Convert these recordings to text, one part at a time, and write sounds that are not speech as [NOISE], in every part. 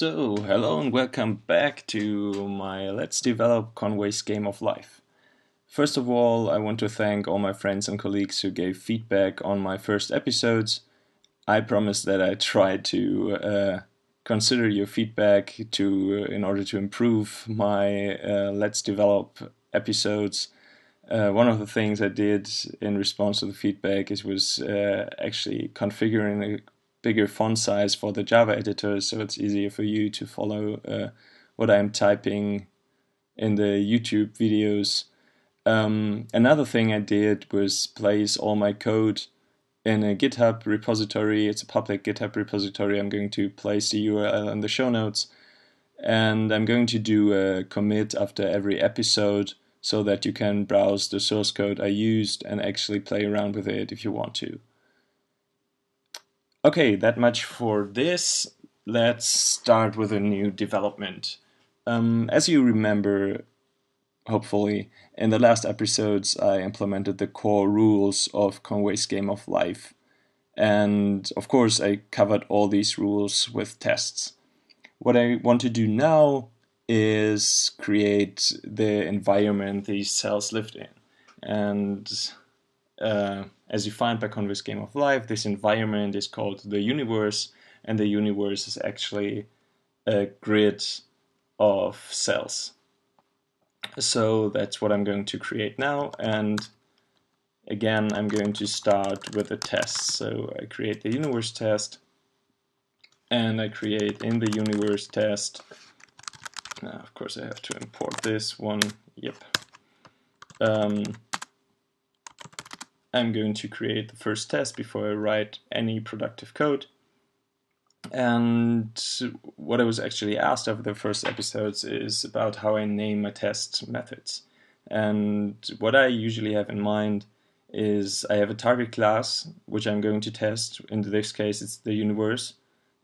So, hello and welcome back to my Let's Develop Conway's Game of Life. First of all, I want to thank all my friends and colleagues who gave feedback on my first episodes. I promise that I try to uh, consider your feedback to uh, in order to improve my uh, Let's Develop episodes. Uh, one of the things I did in response to the feedback is was uh, actually configuring a bigger font size for the Java editor, so it's easier for you to follow uh, what I'm typing in the YouTube videos. Um, another thing I did was place all my code in a GitHub repository. It's a public GitHub repository. I'm going to place the URL in the show notes. And I'm going to do a commit after every episode so that you can browse the source code I used and actually play around with it if you want to. Okay, that much for this. Let's start with a new development. Um, as you remember, hopefully, in the last episodes, I implemented the core rules of Conway's Game of Life. And of course, I covered all these rules with tests. What I want to do now is create the environment these cells lived in. And uh, as defined by Conway's Game of Life, this environment is called the universe, and the universe is actually a grid of cells. So that's what I'm going to create now, and again, I'm going to start with a test. So I create the universe test, and I create in the universe test. Now, of course, I have to import this one. Yep. Um, I'm going to create the first test before I write any productive code. And what I was actually asked over the first episodes is about how I name my test methods. And what I usually have in mind is I have a target class, which I'm going to test. In this case, it's the universe.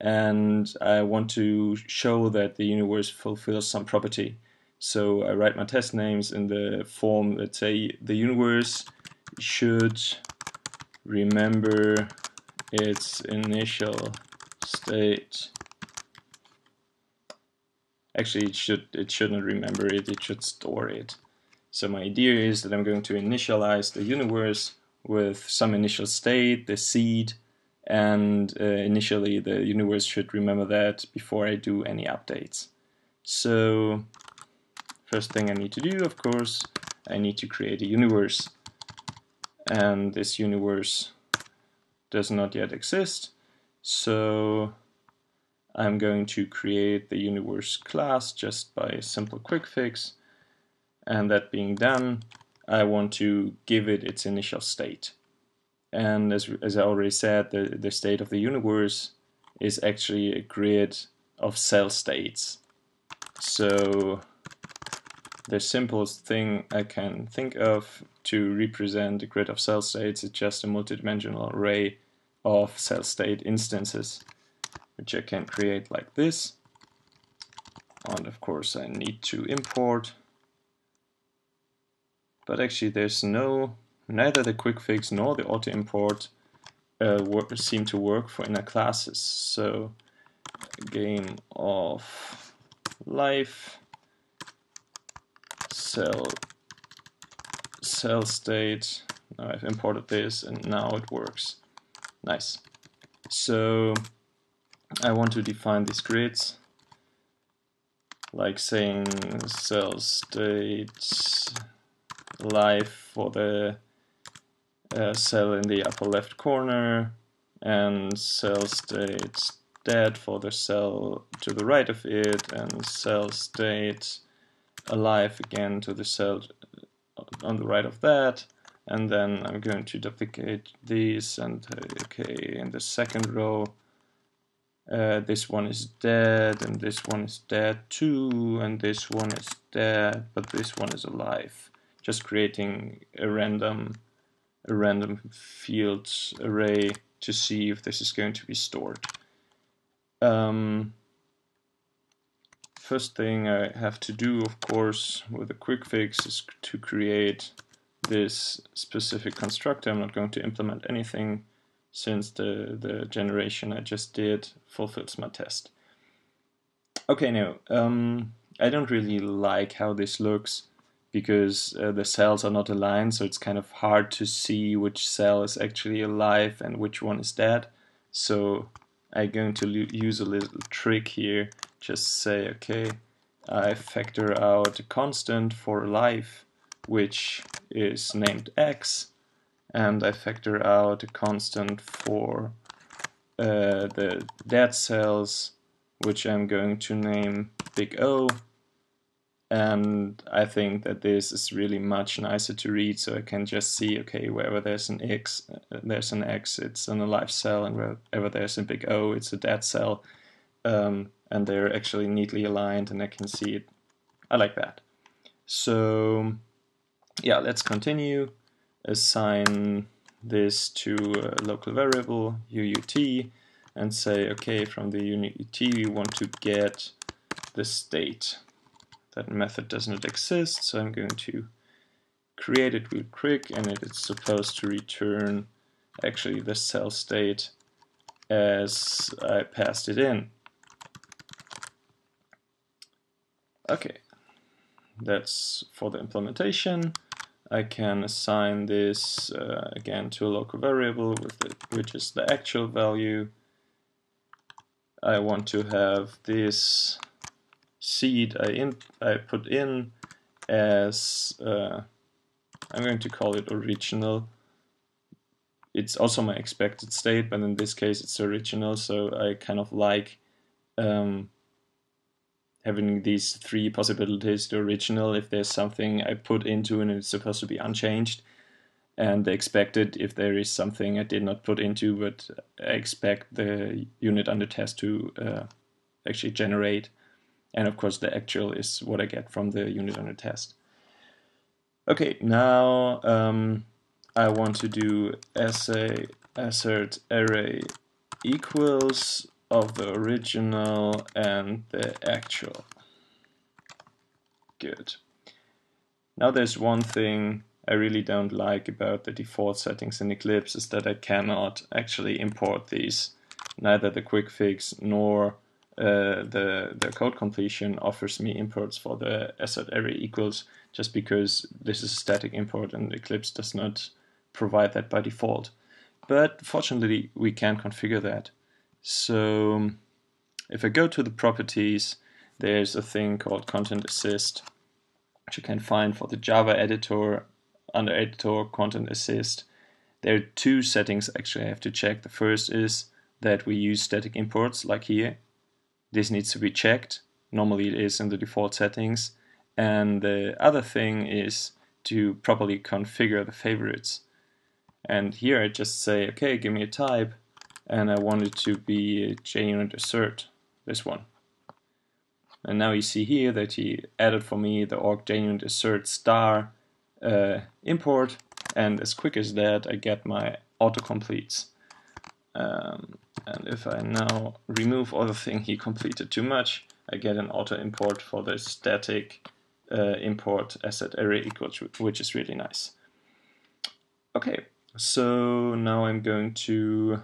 And I want to show that the universe fulfills some property. So I write my test names in the form, let's say, the universe should remember its initial state. Actually, it should it shouldn't remember it. It should store it. So my idea is that I'm going to initialize the universe with some initial state, the seed, and uh, initially the universe should remember that before I do any updates. So first thing I need to do, of course, I need to create a universe and this universe does not yet exist. So I'm going to create the universe class just by a simple quick fix. And that being done, I want to give it its initial state. And as, as I already said, the, the state of the universe is actually a grid of cell states. So the simplest thing I can think of to represent a grid of cell states is just a multidimensional array of cell state instances, which I can create like this. And of course I need to import. But actually there's no, neither the quick fix nor the auto import uh, seem to work for inner classes. So game of life cell cell state. I've imported this and now it works. Nice. So I want to define these grids like saying cell state life for the uh, cell in the upper left corner and cell state dead for the cell to the right of it and cell state alive again to the cell on the right of that. And then I'm going to duplicate these and uh, okay in the second row uh, this one is dead and this one is dead too and this one is dead but this one is alive. Just creating a random a random fields array to see if this is going to be stored. Um, first thing I have to do, of course, with a quick fix is to create this specific constructor. I'm not going to implement anything since the, the generation I just did fulfills my test. Okay, now, um, I don't really like how this looks because uh, the cells are not aligned, so it's kind of hard to see which cell is actually alive and which one is dead. So I'm going to use a little trick here. Just say, okay, I factor out a constant for life, which is named x, and I factor out a constant for uh, the dead cells, which I'm going to name big O, and I think that this is really much nicer to read so I can just see okay wherever there's an X uh, there's an X it's an alive cell and wherever there's a big O it's a dead cell um, and they're actually neatly aligned and I can see it. I like that. So yeah let's continue. Assign this to a local variable UUT and say okay from the UUT we want to get the state. That method does not exist, so I'm going to create it real quick and it's supposed to return actually the cell state as I passed it in. Okay, that's for the implementation. I can assign this uh, again to a local variable with the, which is the actual value. I want to have this seed I, in, I put in as, uh, I'm going to call it original. It's also my expected state, but in this case it's original, so I kind of like um, having these three possibilities, the original, if there's something I put into and it's supposed to be unchanged, and the expected if there is something I did not put into, but I expect the unit under test to uh, actually generate and of course the actual is what I get from the unit under test. Okay, now um, I want to do assay assert array equals of the original and the actual. Good. Now there's one thing I really don't like about the default settings in Eclipse is that I cannot actually import these, neither the quick fix nor uh, the the code completion offers me imports for the assert array equals just because this is a static import and Eclipse does not provide that by default. But fortunately, we can configure that. So um, if I go to the properties, there's a thing called Content Assist, which you can find for the Java editor under editor Content Assist. There are two settings actually I have to check. The first is that we use static imports like here this needs to be checked. Normally it is in the default settings. And the other thing is to properly configure the favorites. And here I just say, okay, give me a type, and I want it to be JUnit assert, this one. And now you see here that he added for me the org JUnit assert star uh, import, and as quick as that, I get my autocompletes. Um, and if I now remove all the thing he completed too much, I get an auto import for the static uh, import assert array equals, which is really nice. Okay, so now I'm going to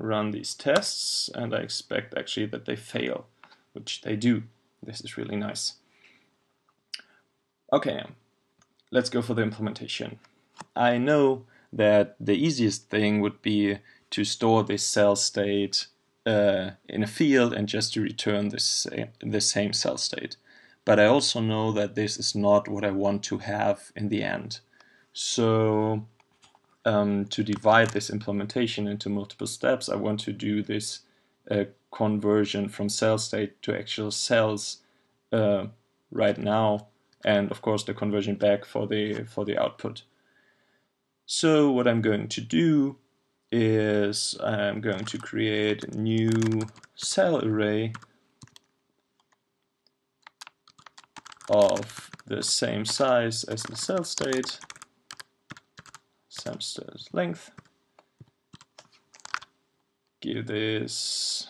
run these tests and I expect actually that they fail, which they do. This is really nice. Okay, let's go for the implementation. I know that the easiest thing would be to store this cell state uh, in a field and just to return this the same cell state. But I also know that this is not what I want to have in the end. So um, to divide this implementation into multiple steps, I want to do this uh, conversion from cell state to actual cells uh, right now, and of course the conversion back for the for the output. So what I'm going to do is I'm going to create a new cell array of the same size as the cell state, same state length. Give this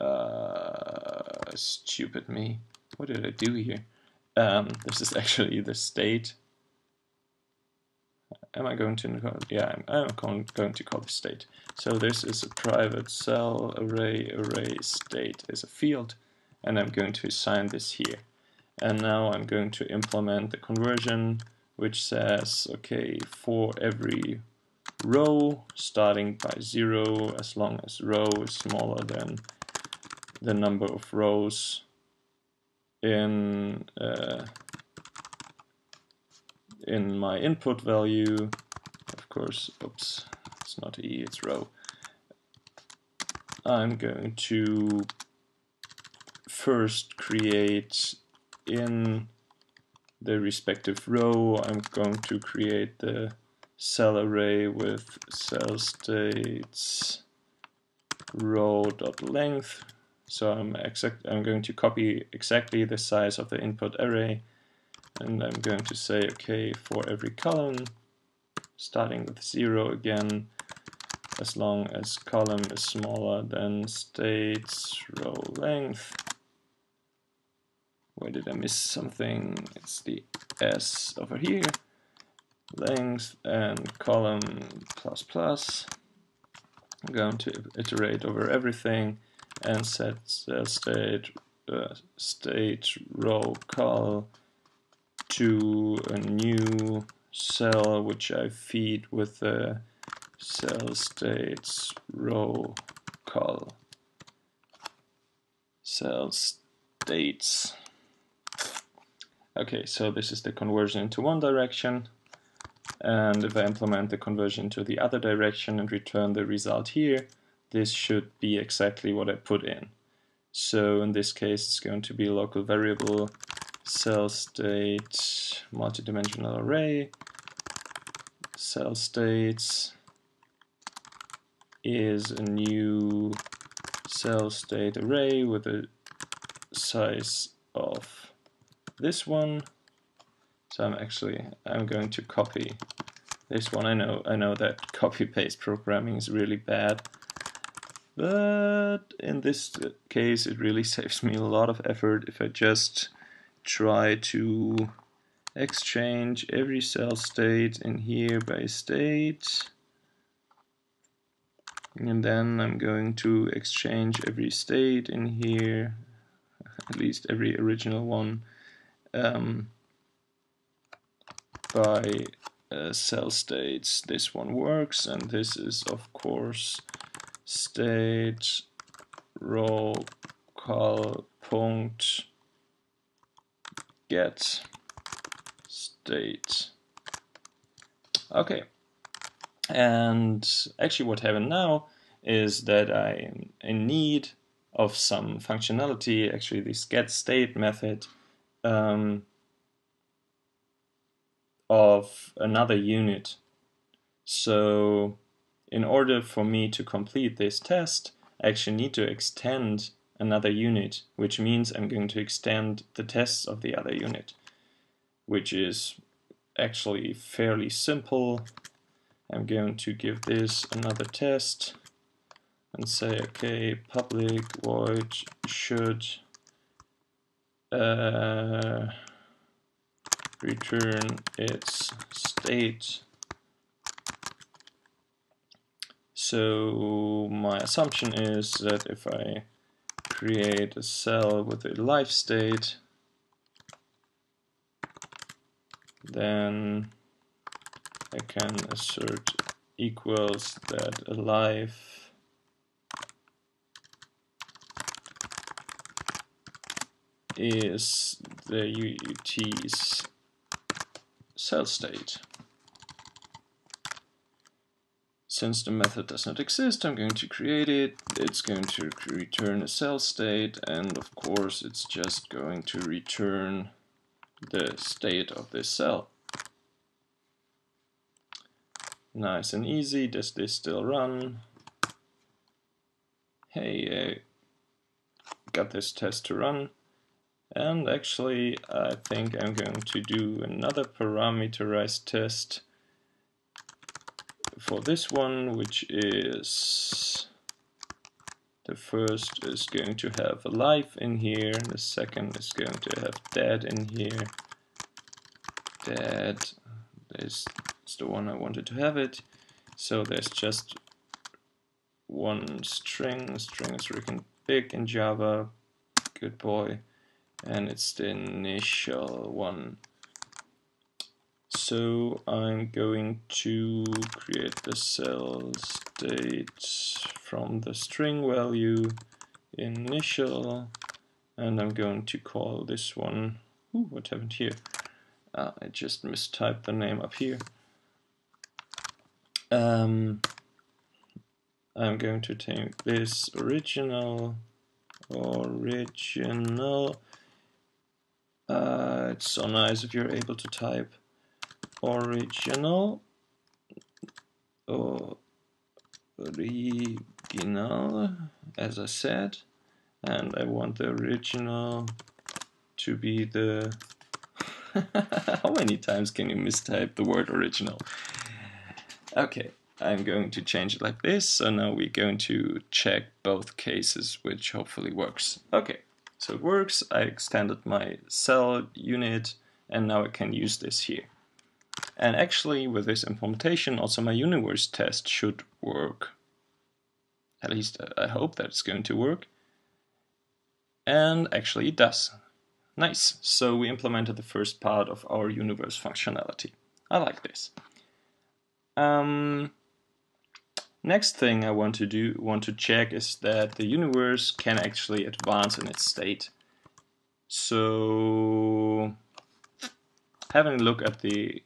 uh, stupid me. What did I do here? Um, this is [LAUGHS] actually the state am I going to, yeah, I'm, I'm going to call the state. So this is a private cell array array state is a field and I'm going to assign this here. And now I'm going to implement the conversion which says, okay, for every row starting by zero as long as row is smaller than the number of rows in uh, in my input value of course oops it's not e it's row. I'm going to first create in the respective row I'm going to create the cell array with cell states row dot length. So I'm exact I'm going to copy exactly the size of the input array and I'm going to say okay for every column starting with zero again as long as column is smaller than states row length where did I miss something? It's the s over here. Length and column plus plus. I'm going to iterate over everything and set the state uh, state row call to a new cell which I feed with the cell states row call. Cell states okay so this is the conversion into one direction and if I implement the conversion to the other direction and return the result here, this should be exactly what I put in. So in this case it's going to be local variable cell state multidimensional array cell states is a new cell state array with a size of this one. So I'm actually I'm going to copy this one. I know I know that copy paste programming is really bad, but in this case it really [LAUGHS] saves me a lot of effort if I just try to exchange every cell state in here by state. And then I'm going to exchange every state in here at least every original one um, by uh, cell states. This one works, and this is of course state row call punct get state. Okay, and actually what happened now is that I'm in need of some functionality, actually this get state method um, of another unit. So in order for me to complete this test, I actually need to extend another unit, which means I'm going to extend the tests of the other unit, which is actually fairly simple. I'm going to give this another test and say, okay, public void should uh, return its state. So my assumption is that if I create a cell with a live state, then I can assert equals that alive is the UUT's cell state. Since the method does not exist, I'm going to create it. It's going to return a cell state, and of course, it's just going to return the state of this cell. Nice and easy. Does this still run? Hey, I got this test to run. And actually, I think I'm going to do another parameterized test for this one, which is the first is going to have alive in here, the second is going to have dead in here, dead, It's the one I wanted to have it. So there's just one string. String is written big in Java. Good boy. And it's the initial one. So I'm going to create the cell state from the string value initial and I'm going to call this one Ooh, what happened here uh, I just mistyped the name up here um, I'm going to take this original original uh, it's so nice if you're able to type original original as I said and I want the original to be the [LAUGHS] how many times can you mistype the word original? Okay I'm going to change it like this so now we're going to check both cases which hopefully works. Okay so it works I extended my cell unit and now I can use this here and actually with this implementation also my universe test should work at least I hope that it's going to work and actually it does. Nice, so we implemented the first part of our universe functionality. I like this. Um, next thing I want to do, want to check is that the universe can actually advance in its state. So, having a look at the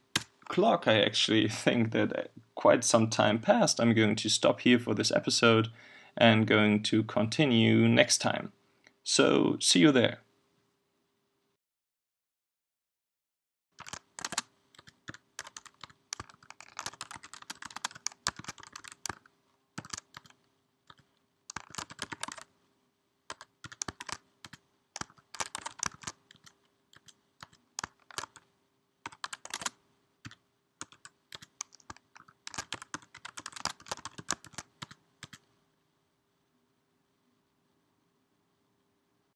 clock, I actually [LAUGHS] think that quite some time passed. I'm going to stop here for this episode and going to continue next time. So see you there.